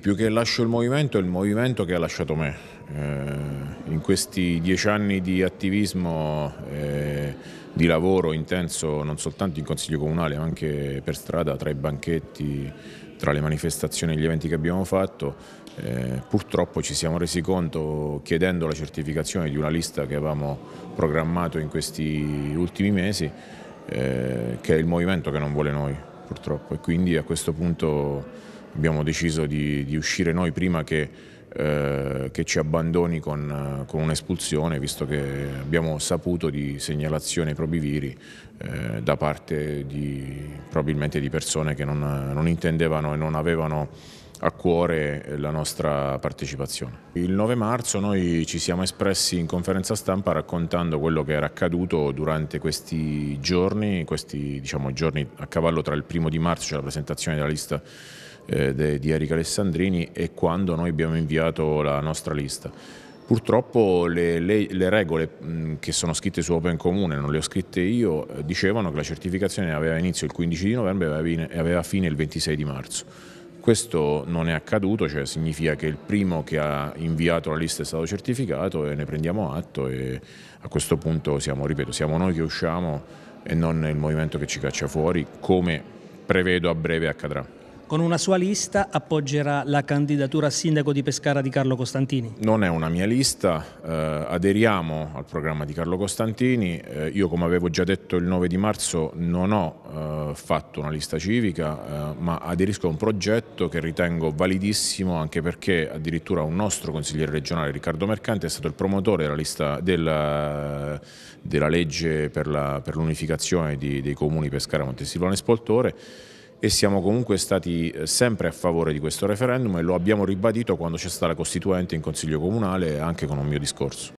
Più che lascio il movimento, è il movimento che ha lasciato me. Eh, in questi dieci anni di attivismo, eh, di lavoro intenso, non soltanto in consiglio comunale, ma anche per strada, tra i banchetti, tra le manifestazioni e gli eventi che abbiamo fatto, eh, purtroppo ci siamo resi conto, chiedendo la certificazione di una lista che avevamo programmato in questi ultimi mesi, eh, che è il movimento che non vuole noi, purtroppo. E quindi a questo punto abbiamo deciso di, di uscire noi prima che, eh, che ci abbandoni con, con un'espulsione, visto che abbiamo saputo di segnalazioni ai propri viri eh, da parte di, probabilmente di persone che non, non intendevano e non avevano a cuore la nostra partecipazione. Il 9 marzo noi ci siamo espressi in conferenza stampa raccontando quello che era accaduto durante questi giorni, questi diciamo, giorni a cavallo tra il primo di marzo, cioè la presentazione della lista eh, di Erika Alessandrini e quando noi abbiamo inviato la nostra lista. Purtroppo le, le, le regole che sono scritte su Open Comune, non le ho scritte io, eh, dicevano che la certificazione aveva inizio il 15 di novembre e aveva fine il 26 di marzo. Questo non è accaduto, cioè significa che il primo che ha inviato la lista è stato certificato e ne prendiamo atto e a questo punto siamo, ripeto, siamo noi che usciamo e non il movimento che ci caccia fuori, come prevedo a breve accadrà. Con una sua lista appoggerà la candidatura a sindaco di Pescara di Carlo Costantini? Non è una mia lista, eh, aderiamo al programma di Carlo Costantini. Eh, io come avevo già detto il 9 di marzo non ho eh, fatto una lista civica, eh, ma aderisco a un progetto che ritengo validissimo anche perché addirittura un nostro consigliere regionale Riccardo Mercante è stato il promotore della, lista, della, della legge per l'unificazione dei comuni Pescara, Montesilvano e Spoltore e siamo comunque stati eh, sempre a favore di questo referendum e lo abbiamo ribadito quando c'è stata la Costituente in Consiglio Comunale anche con un mio discorso.